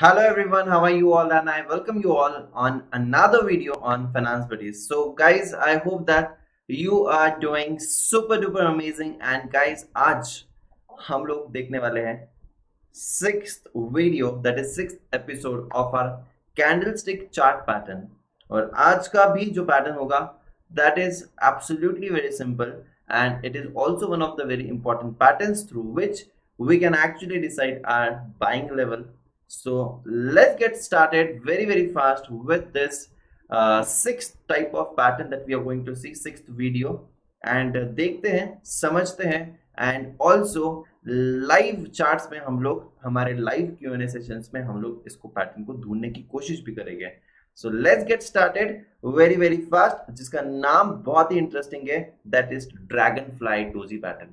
Hello everyone, how are you all? And I welcome you all on another video on Finance Buddies. So guys, I hope that you are doing super duper amazing and guys आज हम लोग देखने वाले हैं sixth video that is sixth episode of our candlestick chart pattern और आज का भी जो pattern होगा that is absolutely very simple and it is also one of the very important patterns through which we can actually decide our buying level so let's get started very very fast with this uh, sixth type of pattern that we are going to see sixth video. And uh, देखते हैं समझते हैं and also live charts में हम लोग हमारे live Q N sessions में हम लोग इसको पैटर्न को ढूँढने की कोशिश भी करेंगे. So let's get started very very fast जिसका नाम बहुत ही इंटरेस्टिंग है that is dragonfly doji pattern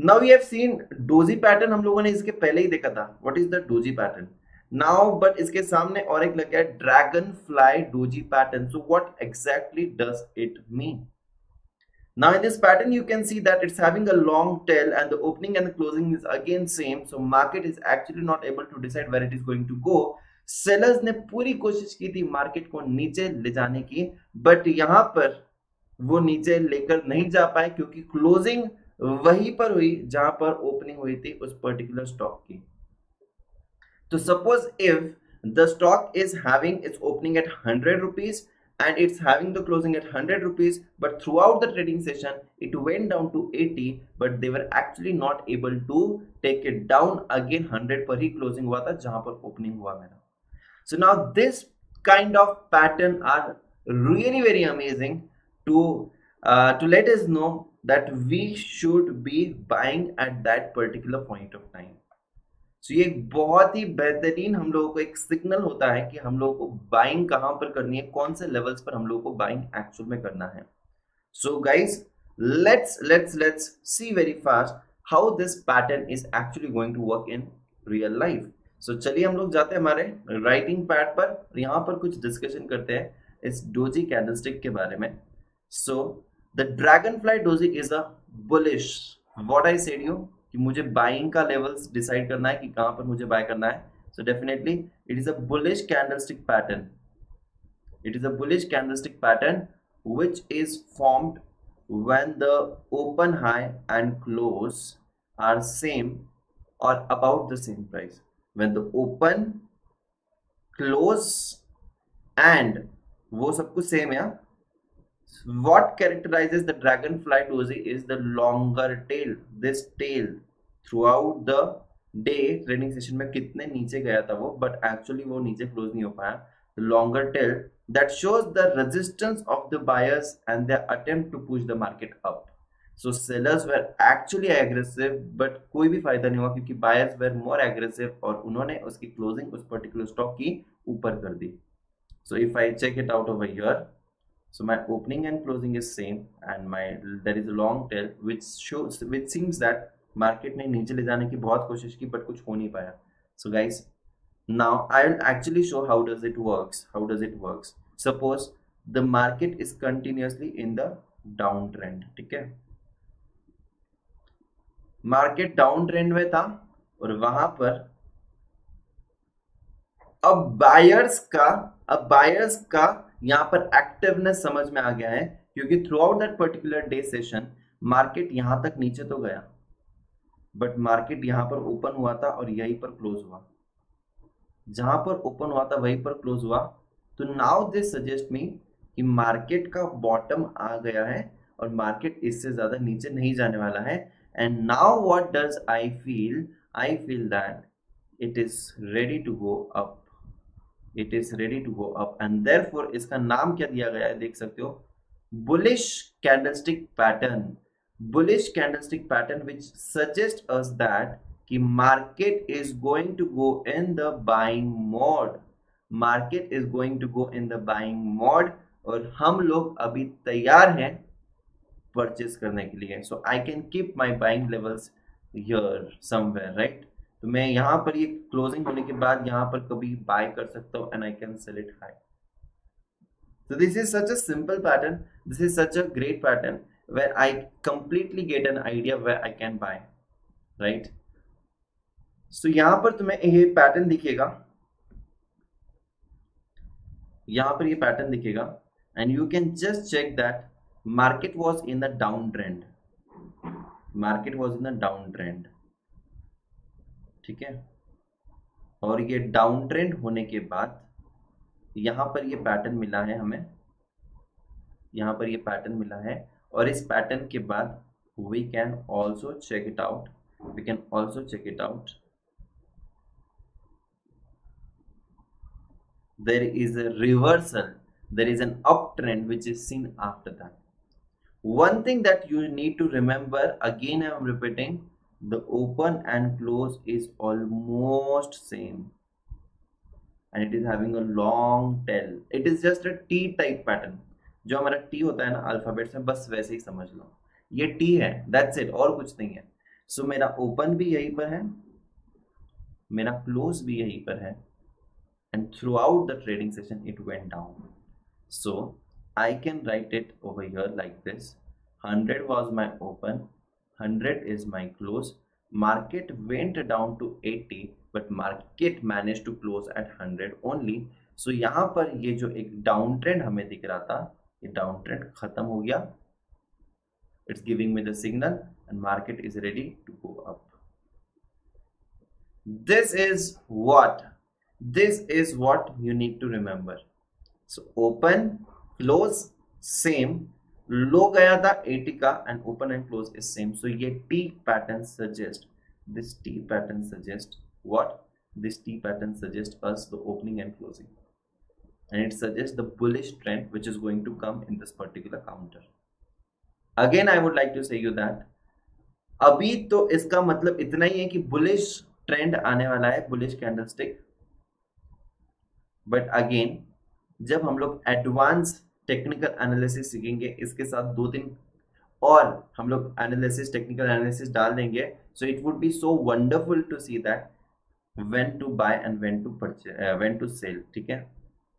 now we have seen doji pattern हम लोगों ने इसके पहले ही देखा था what is the doji pattern now but इसके सामने और एक लग गया dragonfly doji pattern so what exactly does it mean Now in this pattern you can see that it's having a long tail and the opening and the closing is again same. So market is actually not able to decide where it is going to go. Sellers ने पूरी कोशिश की थी market को नीचे ले जाने की बट यहाँ पर वो नीचे लेकर नहीं जा पाए क्योंकि क्लोजिंग वहीं पर हुई, जहाँ पर ओपनिंग हुई थी उस पर्टिकुलर स्टॉक की। तो suppose if the stock is having its opening at hundred rupees and it's having the closing at hundred rupees but throughout the trading session it went down to eighty but they were actually not able to take it down again hundred पर ही closing हुआ था, जहाँ पर opening हुआ मेरा। So now this kind of pattern are really very amazing to to let is know that we should be buying at that particular point of time. So, ये बहुत ही बेहतरीन हम लोगों को एक सिग्नल होता है कि हम लोगों को बाइंग कहाँ पर करनी है कौन से लेवल्स पर हम लोगों को बाइंग एक्चुअल में करना है। So guys let's let's let's see very fast how this pattern is actually going to work in real life so चलिए हम लोग जाते हैं हमारे राइटिंग पैड पर यहाँ पर कुछ डिस्कशन करते हैं इस डोजी कैंडलस्टिक के बारे में। So so, the dragonfly doji is a bullish what I said you कि मुझे बाइंग का लेवल्स डिसाइड करना है कि कहाँ पर मुझे बाय करना है so definitely it is a bullish candlestick pattern it is a bullish candlestick pattern which is formed when the open high and close are same or about the same price when the open close and वो सब कुछ same है what characterizes the dragonfly dozy is the longer tail this tail throughout the day trading session में कितने नीचे गया था वो बट एक्चुअली वो नीचे क्लोज नहीं हो पाया the longer tail that shows the resistance of the buyers and their attempt to push the market up so sellers were actually aggressive but कोई भी फ़ायदा नहीं हुआ क्योंकि buyers were more aggressive और उन्होंने उसकी क्लोजिंग उस पर्टिकुलर स्टॉक की ऊपर कर दी so if I check it out over here so my opening and closing is same and my there is a long tail which shows which seems that market ने नीचे ले जाने की बहुत कोशिश की but कुछ हो नहीं पाया so guys now i'll actually show how does it works how does it works suppose the market is continuously in the downtrend ठीक है मार्केट डाउन ट्रेंड में था और वहाँ पर अब बायर्स का अब बायर्स का यहाँ पर एक्टिवनेस समझ में आ गया है, क्योंकि throughout that particular day session market यहाँ तक नीचे तो गया। बट मार्केट यहाँ पर ओपन हुआ था और यहीं पर क्लोज हुआ। जहाँ पर ओपन हुआ था, वहीं पर क्लोज हुआ। तो नाउ दिस सजेस्ट मी कि मार्केट का बॉटम आ गया है और मार्केट इससे ज़्यादा नीचे नहीं जाने वाला है। And now what does I feel I feel that it is ready to go up it is ready to go up and therefore इसका नाम क्या दिया गया है? देख सकते हो। Bullish candlestick pattern bullish candlestick pattern which suggest us that कि market is going to go in the buying mode market is going to go in the buying mode और हम लोग अभी तैयार हैं परचेस करने के लिए। So I can keep my buying levels here somewhere right तो मैं यहाँ पर ये क्लोजिंग होने के बाद यहाँ पर कभी बाय कर सकता हूँ and I can sell it high so this is such a simple pattern. This is such a great pattern where i completely get an idea where i can buy, right? So यहाँ पर तुम्हें ये pattern दिखेगा. यहाँ पर ये pattern दिखेगा. And you can just check that market was in the down trend market was in the down trend ठीक है? और ये डाउन ट्रेंड होने के बाद यहाँ पर ये पैटर्न मिला है हमें। यहाँ पर ये पैटर्न मिला है और इस पैटर्न के बाद we can also check it out we can also check it out there is a reversal there is an up trend which is seen after that one thing that you need to remember again I am repeating the open and close is almost same and it is having a long tail it is just a t type pattern जो हमारा T होता है ना alphabets में बस वैसे ही समझ लो ये टी है दैट्स इट और कुछ नहीं है सो so, मेरा ओपन भी यहीं पर है मेरा क्लोज भी यहीं पर है and throughout the trading session it went down so I can write it over here like this 100 was my open 100 is my close market went down to 80 but market managed to close at 100 only so यहाँ पर ये जो एक down trend हमें दिख रहा था ये डाउन ट्रेंड खत्म हो गया it's giving me the signal and market is ready to go up this is what this is what you need to remember so open close same लो गया था 80 का and open and close is same so ये T pattern suggest this T pattern suggest what this T pattern suggests us the opening and closing and it suggests the bullish trend which is going to come in this particular counter again I would like to say you that अभी तो इसका मतलब इतना ही है कि bullish trend आने वाला है बुलिश कैंडलस्टिक बट अगेन जब हम लोग एडवांस टेक्निकल एनालिसिस सीखेंगे, इसके साथ दो दिन और हम लोग एनालिसिस टेक्निकल एनालिसिस डाल देंगे। So it would be so wonderful to see that when to buy and when to purchase when to sell ठीक है?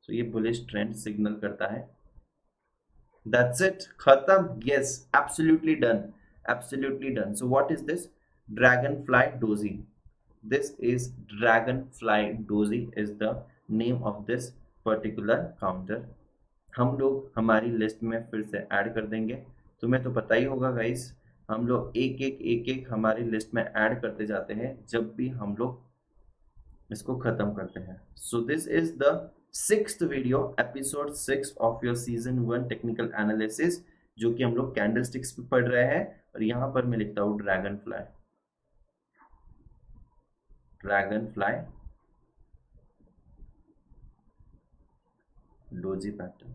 सो ये बुलिश ट्रेंड सिग्नल करता है। दैट्स इट खत्म. Yes absolutely done absolutely done so what is this dragonfly doji this is dragonfly dozy is the name of this particular counter हम लोग हमारी list में फिर से ऐड कर देंगे। तुम्हें तो पता ही होगा गाइस हम लोग एक एक एक एक हमारी लिस्ट में ऐड करते जाते हैं, जब भी हम लोग इसको खत्म करते हैं। So this is the six video episode six of your season one technical analysis जो कि हम लोग कैंडल स्टिक्स पे पढ़ रहे हैं, और यहाँ पर मैं लिखता हूँ dragonfly dragonfly doji pattern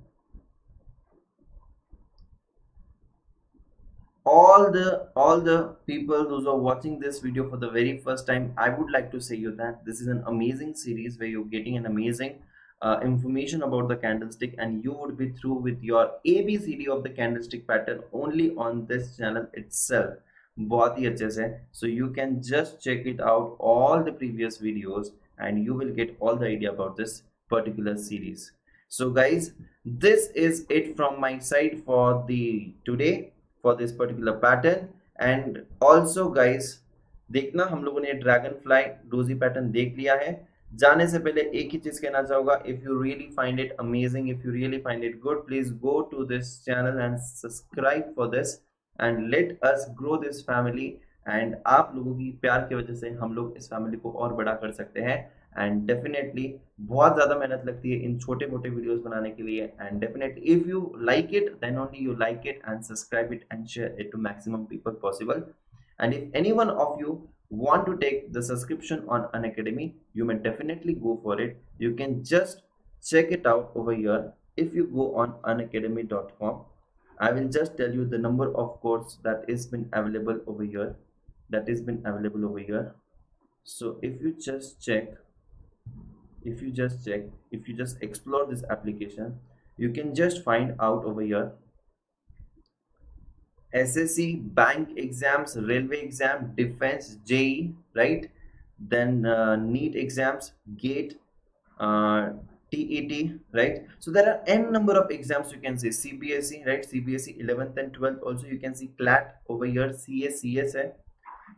all the all the people those are watching this video for the very first time i would like to say you that this is an amazing series where you're getting an amazing uh, information about the candlestick and you would be through with your abcd of the candlestick pattern only on this channel itself बहुत ही अच्छे से so you can just check it out all the previous videos and you will get all the idea about this particular series So, guys, this is it from my side for the today, for this particular pattern. And also, guys, देखना, हम लोगों ने dragon fly doji pattern देख लिया है। जाने से पहले एक ही चीज़ कहना चाहूँगा if you really find it amazing if you really find it good please go to this channel and subscribe for this and let us grow this family and आप लोगों की प्यार की वजह से हम लोग इस फैमिली को और बड़ा कर सकते हैं। एंड डेफिनेटली बहुत ज़्यादा मेहनत लगती है इन छोटे मोटे वीडियोस बनाने के लिए and definitely if you like it then only you like it and subscribe it and share it to maximum people possible and if any one of you want to take the subscription on an academy you may definitely go for it you can just check it out over here if you go on unacademy.com i will just tell you the number of course that is been available over here that is been available over here so if you just check if you just check if you just explore this application you can just find out over here SSC bank exams railway exam defense JEE right? Then uh, NEET exams gate uh, TET right? So there are n number of exams you can see CBSE right? CBSE 11th and 12th also you can see CLAT over here CS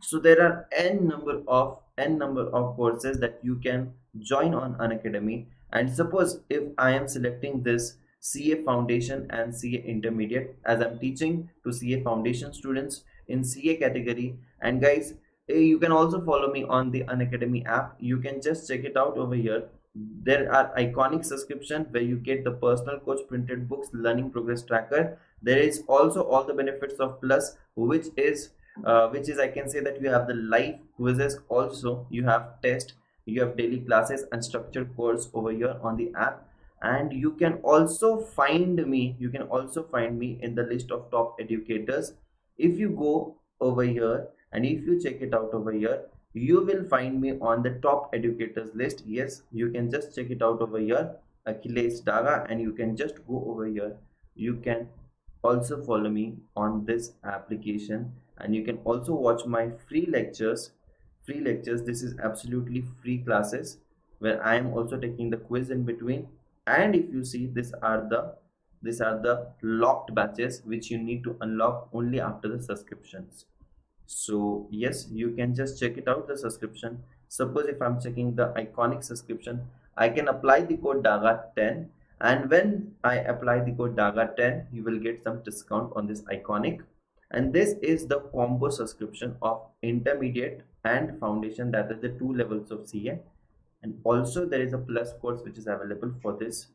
so there are n number of n number of courses that you can join on Unacademy and suppose if I am selecting this CA Foundation and CA Intermediate as I'm teaching to CA Foundation students in CA category. And guys eh, you can also follow me on the Unacademy app. You can just check it out over here. There are iconic subscription where you get the personal coach printed books learning progress tracker. There is also all the benefits of plus which is uh, which is i can say that you have the live quizzes also. You have test you have daily classes and structured course over here on the app. And you can also find me you can also find me in the list of top educators. If you go over here and if you check it out over here you will find me on the top educators list. Yes you can just check it out over here achilles daga and you can just go over here. You can also follow me on this application and you can also watch my free lectures. Free lectures this is absolutely free classes where i am also taking the quiz in between. And if you see these are the these are the locked batches which you need to unlock only after the subscriptions. So yes you can just check it out the subscription. Suppose if i'm checking the iconic subscription i can apply the code daga 10 and when i apply the code daga 10 you will get some discount on this iconic and this is the combo subscription of intermediate and foundation. That is the two levels of ca and also there is a plus course which is available for this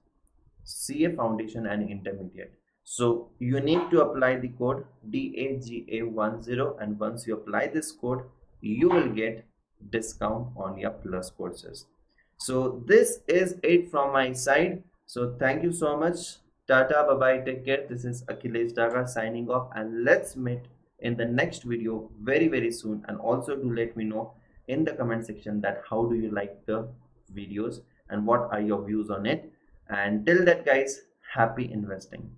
CA foundation and intermediate. So you need to apply the code DAGA10 and once you apply this code you will get discount on your plus courses. So this is it from my side. So thank you so much tata bye bye take care. This is achilles daga signing off and let's meet in the next video very very soon. And also do let me know in the comment section that how do you like the videos and what are your views on it. And till that guys happy investing